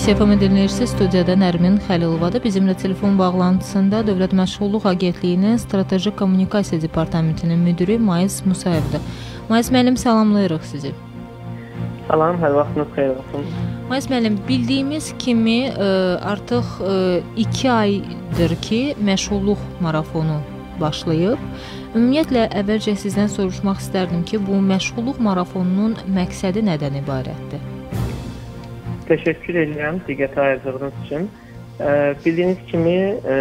İSFM dinləyirsiniz. Studiyada Nərmin Xəlilovadır. Bizimlə telefon bağlantısında Dövlət Məşğulluq Agentliyinin Strateji Kommunikasiya Departamentinin müdiri Mayis Musayevdir. Mayis müəllim, salamlayırıq sizi. Salam, hər vaxtınız xeyir olsun. Mayis müəllim, bildiyimiz kimi ə, e, artıq 2 e, aydır ki, məşğulluq marafonu başlayıb. Ümumiyyətlə əvvəlcə sizdən soruşmaq istərdim ki, bu məşğulluq marafonunun məqsədi nədən ibarətdir? Təşəkkür edirəm diqqət ayırdığınız üçün. Ə, bildiyiniz kimi ə,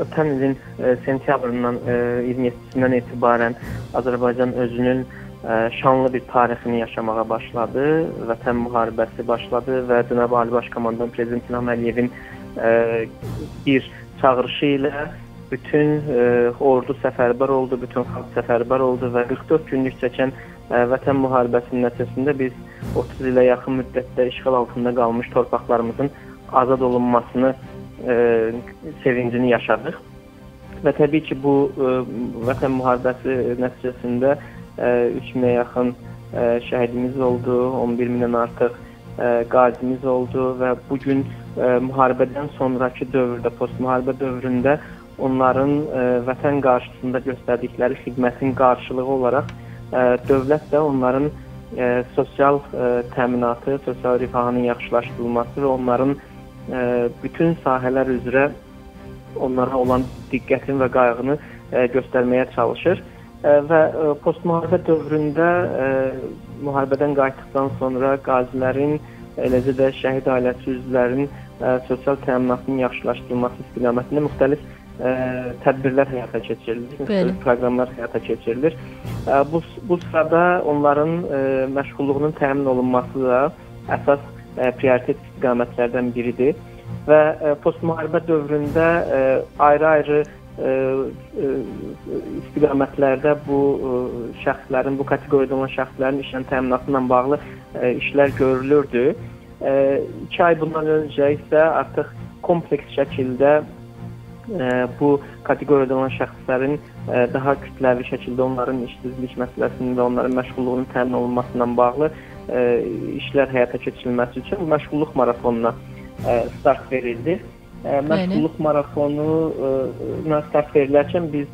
ötən ilin ə, sentyabrından 27-sindən etibarən Azərbaycan özünün ə, şanlı bir tarixini yaşamağa başladı. Vətən müharibəsi başladı və Cənab Ali Baş Komandan Prezident İlham Əliyevin ə, bir çağırışı ilə bütün ə, ordu səfərbər oldu, bütün xalq səfərbər oldu və 44 günlük çəkən ə, vətən müharibəsinin nəticəsində biz 30 ilə yaxın müddətdə işğal altında qalmış torpaqlarımızın azad olunmasını e, sevincini yaşadıq. Və təbii ki, bu e, vətən müharibəsi nəticəsində e, 3000-ə yaxın e, şəhidimiz oldu, 11 mindən artıq e, qazimiz oldu və bu gün müharibədən sonrakı dövrdə, post-müharibə dövründə onların e, vətən qarşısında göstərdikləri xidmətin qarşılığı olaraq e, dövlət də onların e, sosial e, təminatı, sosial rifahının yaxşılaşdırılması və onların e, bütün sahələr üzrə onlara olan diqqətin və qayğını e, göstərməyə çalışır. E, və postmuharibə dövründə e, müharibədən qayıtdıqdan sonra qazilərin, eləcə də şəhid ailəsi üzvlərinin e, sosial təminatının yaxşılaşdırılması istiqamətində müxtəlif ə, tədbirlər həyata keçirilir, müxtəlif proqramlar həyata keçirilir. Bu bu sırada onların ə, məşğulluğunun təmin olunması da əsas ə, prioritet istiqamətlərdən biridir və ə, postmuharibə dövründə ayrı-ayrı istiqamətlərdə bu şəxslərin, bu kateqoriyada olan şəxslərin işlə təminatı ilə bağlı işlər görülürdü. 2 ay bundan öncə isə artıq kompleks şəkildə bu kateqoriyada olan şəxslərin daha kütləvi şəkildə onların işsizlik məsələsinin və onların məşğulluğunun təmin olunması ilə bağlı işlər həyata keçirilməsi üçün məşğulluq marafonuna start verildi. Məşğulluq marafonuna start verilərkən biz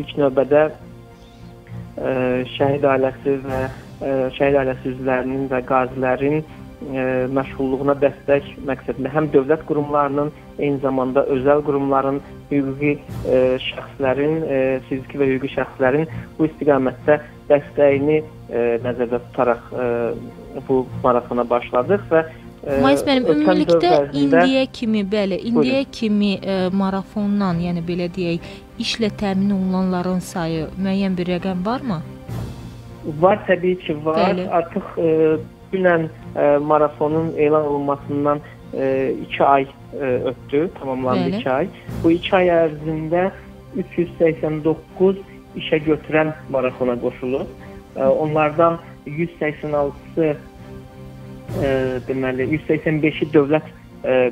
ilk növbədə şəhid ailəsi və şəhid ailəsi üzvlərinin və qazilərin məşğulluğuna dəstək məqsədində həm dövlət qurumlarının, eyni zamanda özəl qurumların, hüquqi ə, şəxslərin, ə, fiziki və hüquqi şəxslərin bu istiqamətdə dəstəyini nəzərdə tutaraq bu marafona başladıq və Mayıs müəllim, ümumilikdə indiyə kimi, bəli, indiyə buyurun. kimi ə, marafondan, yəni belə deyək, işlə təmin olunanların sayı müəyyən bir rəqəm varmı? Var təbii ki, var. Bəli. Artıq ə, dünən ə, e, marafonun elan olunmasından 2 ay ə, e, ötdü, tamamlandı 2 ay. Bu 2 ay ərzində 389 işə götürən marafona qoşulub. E, onlardan 186-sı deməli 185-i dövlət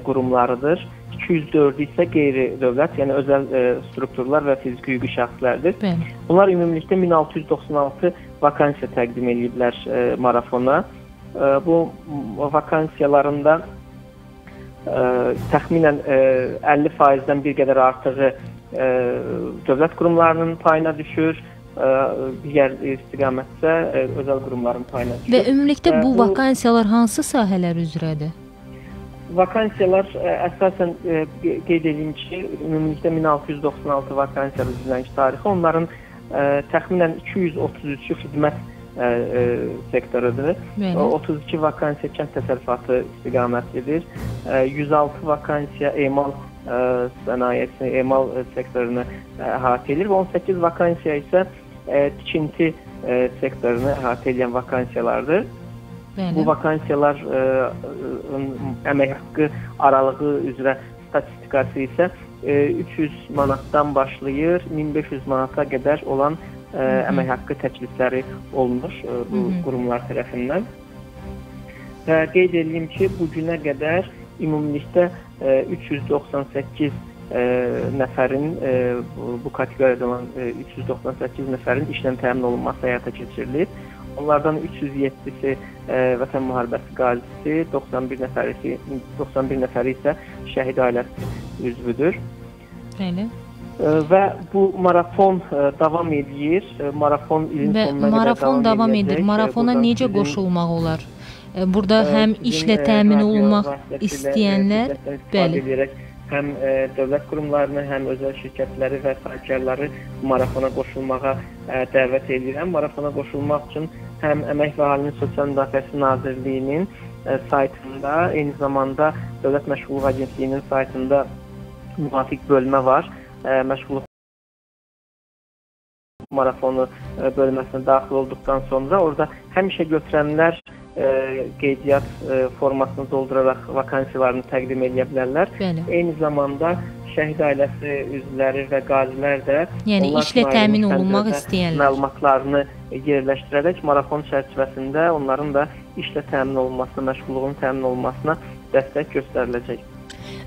qurumlarıdır. 204 isə qeyri-dövlət, yəni özəl ə, strukturlar və fiziki hüquqi şəxslərdir. Bəli. Bunlar ümumilikdə 1696 vakansiya təqdim ediblər ə, marafona. Ə, bu vakansiyalarında ə, təxminən ə, 50%-dən bir qədər artığı ə, dövlət qurumlarının payına düşür digər istiqamətdə özəl qurumların payına düşür. Və ümumilikdə bu, vakansiyalar hansı sahələr üzrədir? Vakansiyalar əsasən qeyd edeyim ki, ümumilikdə 1696 vakansiya üzrələnmiş tarixi, onların təxminən 233-ü xidmət ə, ə, sektorudur. Bəli. 32 vakansiya kənd təsərrüfatı istiqamətidir. Ə, 106 vakansiya emal ə, sənayesi, emal sektorunu əhatə edir və 18 vakansiya isə ə, tikinti ə, sektorunu əhatə edən vakansiyalardır. Bəli. Bu vakansiyalar ə, əmək haqqı aralığı üzrə statistikası isə ə, 300 manatdan başlayır 1500 manata qədər olan ə, əmək haqqı təklifləri olunur ə, bu Hı -hı. qurumlar tərəfindən. Və qeyd edeyim ki, bu günə qədər ümumilikdə ə, 398 ə, nəfərin ə, bu, bu kateqoriyada olan ə, 398 nəfərin işlə təmin olunması həyata keçirilib. Onlardan 307-si e, Vətən müharibəsi qazisi, 91 nəfəri 91 nəfəri isə şəhid ailəsi üzvüdür. Bəli. E, və bu marafon e, davam edir. E, marafon ilin və sonuna marafon qədər davam edir. Marafona necə qoşulmaq olar? Burada həm işlə təmin olunmaq istəyənlər, bəli. Həm e, dövlət qurumlarını, həm özəl şirkətləri və sahibkarları marafona qoşulmağa e, dəvət edirəm. Marafona qoşulmaq üçün həm Əmək və Əhalinin Sosial Müdafiəsi Nazirliyinin e, saytında, eyni zamanda Dövlət Məşğulluq Agentliyinin saytında müvafiq bölmə var. Məşğulluq marafonu bölməsinə daxil olduqdan sonra orada həmişə götürənlər ə, qeydiyyat ə, formasını dolduraraq vakansiyalarını təqdim edə bilərlər. Bəli. Eyni zamanda şəhid ailəsi üzvləri və qazilər də yəni işlə təmin olunmaq istəyənlər məlumatlarını yerləşdirərək marafon çərçivəsində onların da işlə təmin olunmasına, məşğulluğun təmin olunmasına dəstək göstəriləcək.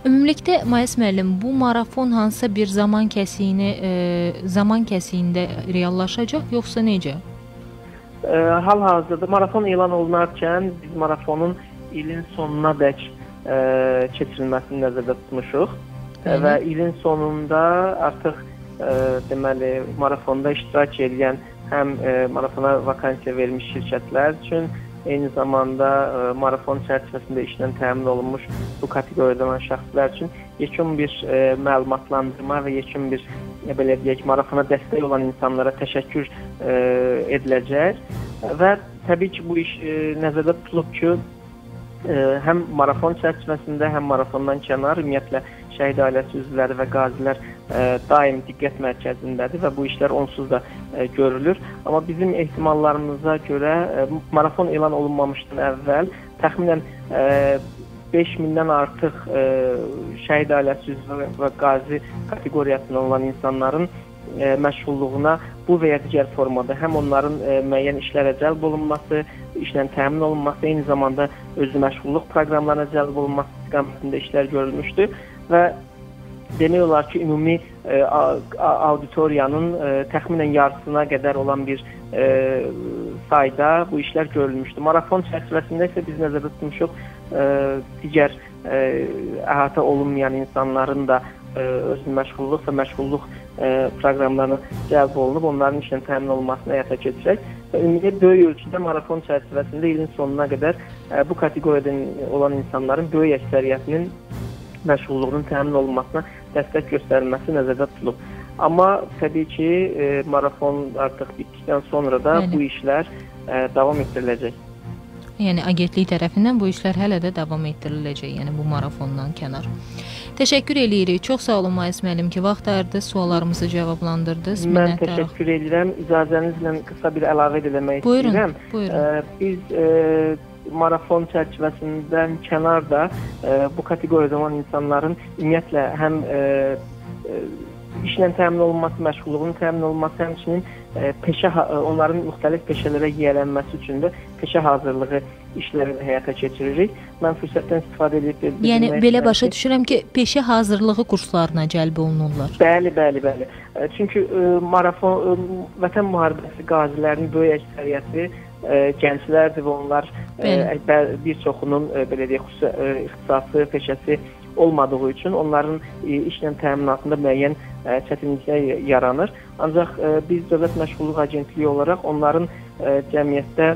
Ümumilikdə Mayıs müəllim, bu marafon hansısa bir zaman kəsiyini, e, zaman kəsiyində reallaşacaq yoxsa necə? Hal-hazırda marafon elan olunarkən biz marafonun ilin sonuna dək ə, keçirilməsini nəzərdə tutmuşuq Hı. və ilin sonunda artıq ə, deməli marafonda iştirak edən həm ə, marafona vakansiya vermiş şirkətlər üçün eyni zamanda ə, marafon çərçivəsində işlə təmin olunmuş bu kateqoriyada olan şəxslər üçün yekun bir ə, məlumatlandırma və yekun bir ə, belə deyək, marafona dəstək olan insanlara təşəkkür ə, ediləcək. Və təbii ki, bu iş ə, nəzərdə tutulub ki, həm marafon çərçivəsində, həm marafondan kənar ümumiyyətlə şəhid ailəsi üzvləri və qazilər ə, e, daim diqqət mərkəzindədir və bu işlər onsuz da ə, e, görülür. Amma bizim ehtimallarımıza görə ə, e, marafon elan olunmamışdan əvvəl təxminən ə, 5000-dən artıq ə, şəhid ailəsi üzvü və qazi kateqoriyasında olan insanların məşğulluğuna bu və ya digər formada həm onların ə, müəyyən işlərə cəlb olunması, işlə təmin olunması, eyni zamanda özü məşğulluq proqramlarına cəlb olunması istiqamətində işlər görülmüşdü və demək olar ki, ümumi e, auditoriyanın e, təxminən yarısına qədər olan bir e, sayda bu işlər görülmüşdü. Marafon çərçivəsində isə biz nəzərdə tutmuşuq e, digər e, əhatə olunmayan insanların da e, öz məşğulluq və məşğulluq e, proqramlarına cəlb olunub onların işlə təmin olunmasına həyata keçirək. Və ümumiyyətlə böyük ölçüdə marafon çərçivəsində ilin sonuna qədər e, bu kateqoriyadan olan insanların böyük əksəriyyətinin məşğulluğunun təmin olunmasına dəstək göstərilməsi nəzərdə tutulub. Amma təbii ki, e, marafon artıq bitdikdən sonra da Bəli. bu işlər e, davam etdiriləcək. Yəni agentlik tərəfindən bu işlər hələ də davam etdiriləcək, yəni bu marafondan kənar. Təşəkkür eləyirik. Çox sağ olun Mayıs müəllim ki, vaxt ayırdınız, suallarımızı cavablandırdınız. Mən təşəkkür edirəm. İcazənizlə qısa bir əlavə etmək buyurun, istəyirəm. Buyurun. E, biz e, marafon çərçivəsindən kənar da e, bu kateqoriyada olan insanların ümumiyyətlə həm e, e, işlə təmin olunması, məşğulluğunun təmin olunması, həmçinin e, peşə onların müxtəlif peşələrə yiyələnməsi üçün də peşə hazırlığı işlərini həyata keçiririk. Mən fürsətdən istifadə edib Yəni belə başa ki, düşürəm ki, peşə hazırlığı kurslarına cəlb olunurlar. Bəli, bəli, bəli. Çünki ə, marafon ə, vətən müharibəsi qazilərinin böyük əksəriyyəti ə, gənclərdir və onlar ə, bir çoxunun ə, belə deyək xüsusi ə, ixtisası, peşəsi olmadığı üçün onların ə, işlə təminatında müəyyən ə, çətinliklər yaranır. Ancaq biz Dövlət Məşğulluq Agentliyi olaraq onların cəmiyyətdə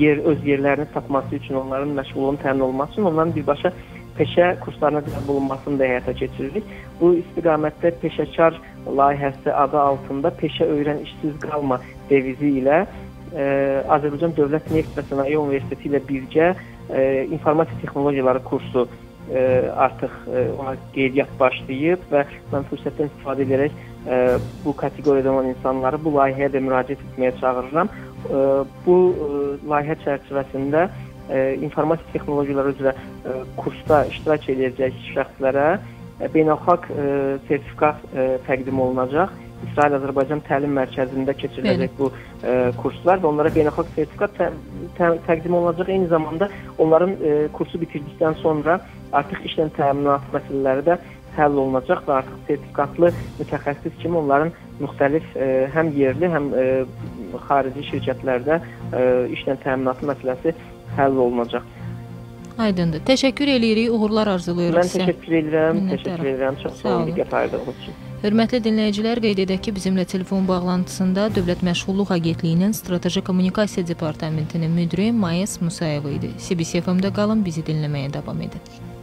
yer öz yerlərini tapması üçün, onların məşğulluğunun təmin olunması üçün onların birbaşa peşə kurslarına cəlb olunmasını da həyata keçiririk. Bu istiqamətdə peşəkar layihəsi adı altında peşə öyrən işsiz qalma devizi ilə ə, Azərbaycan Dövlət Neft və Sənaye Universiteti ilə birgə ə, informasiya texnologiyaları kursu ə, artıq ə, ona qeydiyyat başlayıb və mən fürsətdən istifadə edərək ə, bu kateqoriyada olan insanları bu layihəyə də müraciət etməyə çağırıram. Ə, bu ə, layihə çərçivəsində ə, informasiya texnologiyaları üzrə ə, kursda iştirak edəcək şəxslərə ə, beynəlxalq ə, sertifikat ə, təqdim olunacaq İsrail-Azərbaycan Təlim Mərkəzində keçiriləcək Bəli. bu ə, e, kurslar və onlara beynəlxalq sertifikat tə tə təqdim olunacaq. Eyni zamanda onların ə, e, kursu bitirdikdən sonra artıq işlə təminat məsələləri də həll olunacaq və artıq sertifikatlı mütəxəssis kimi onların müxtəlif ə, e, həm yerli, həm ə, xarici şirkətlərdə ə, işlə təminatı məsələsi həll olunacaq. Aydındır. Təşəkkür eləyirik, uğurlar arzulayırıq Mən sizə. təşəkkür edirəm, təşəkkür edirəm. Çox Sağ olun diqqət ayırdığınız üçün. Hörmətli dinləyicilər, qeyd edək ki, bizimlə telefon bağlantısında Dövlət Məşğulluq Agentliyinin Strateji Kommunikasiya Departamentinin müdiri Mayes Musayeva idi. CBC FM-də qalın, bizi dinləməyə davam edin.